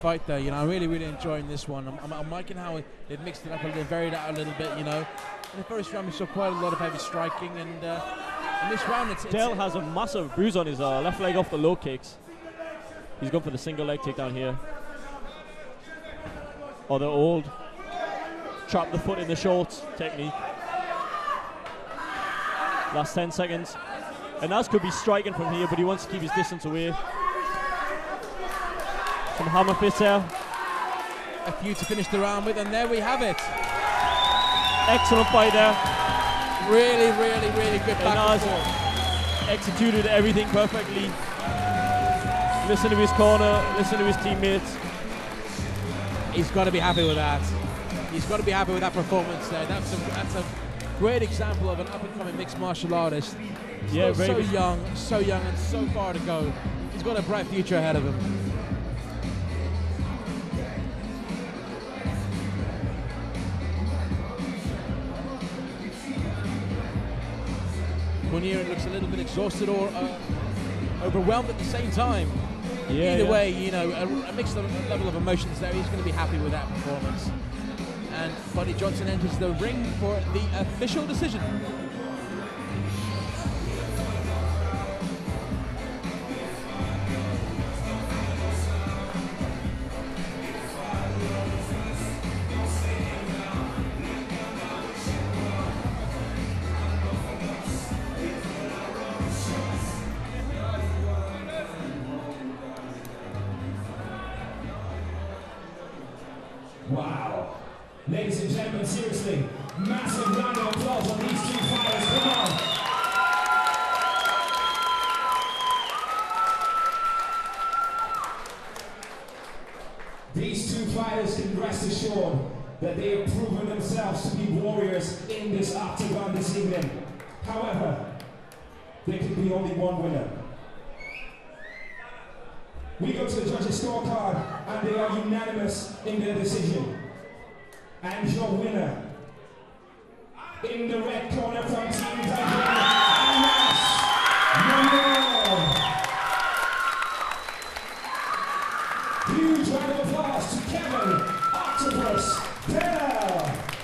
fight there. You know, I'm really, really enjoying this one. I'm, I'm, I'm liking how they've mixed it up a little, varied out a little bit. You know, in the first round we saw quite a lot of heavy striking, and uh, in this round it's, it's Dale has a massive bruise on his uh, left leg off the low kicks. He's going for the single leg takedown here. Or the old trap the foot in the shorts technique. Last 10 seconds. Anas could be striking from here, but he wants to keep his distance away. Some hammer fists a few to finish the round with, and there we have it. Excellent fight there. Really, really, really good back executed everything perfectly. Listen to his corner, listen to his teammates. He's got to be happy with that. He's got to be happy with that performance there. That's a, that's a great example of an up and coming mixed martial artist. Yeah, Still very so good. young, so young, and so far to go. He's got a bright future ahead of him. Mounir looks a little bit exhausted or uh, overwhelmed at the same time. Yeah, Either yeah. way, you know, a, a mixed level level of emotions there. He's going to be happy with that performance. And Buddy Johnson enters the ring for the official decision. Wow. Ladies and gentlemen, seriously, massive round of applause on these two fighters. Come on. These two fighters can rest assured that they have proven themselves to be warriors in this octagon this evening. However, there can be only one winner. We go to the judges' scorecard, and they are unanimous in their decision. And your winner, in the red corner from Team Tiger, Huge round of applause to Kevin Octopus Taylor.